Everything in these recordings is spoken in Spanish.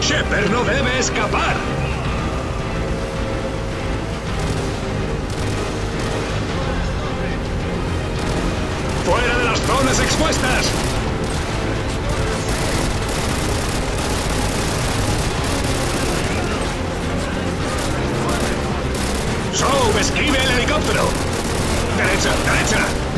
Shepard no debe escapar. ¡Fuera de las zonas expuestas! ¡Soap, esquive el helicóptero! ¡Derecha, derecha!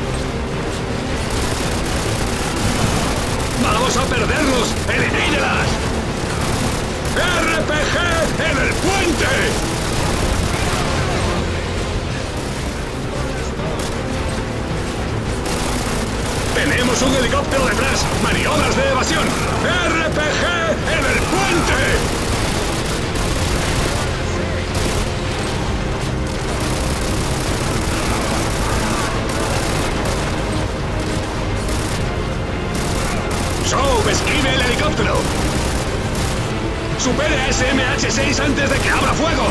¡Tenemos un helicóptero detrás! ¡Maniobras de evasión! ¡RPG en el puente! ¡Soap, esquive el helicóptero! ¡Supere a ese MH6 antes de que abra fuego!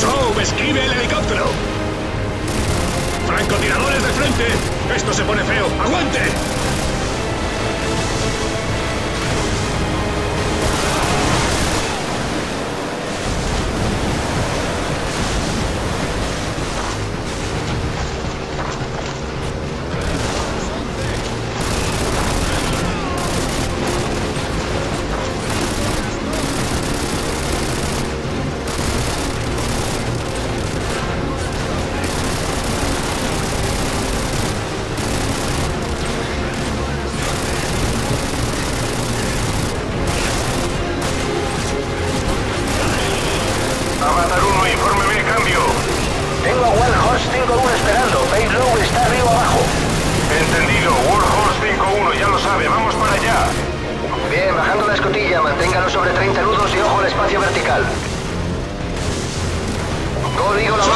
¡Soap, esquive el helicóptero! ¡Francotiradores de frente! ¡Esto se pone feo! ¡Aguante! 5-1 esperando. Payload está arriba abajo. Entendido. Warhorse 5-1, ya lo sabe. Vamos para allá. Bien, bajando la escotilla. Manténgalo sobre 30 nudos y ojo al espacio vertical. Código Lavador,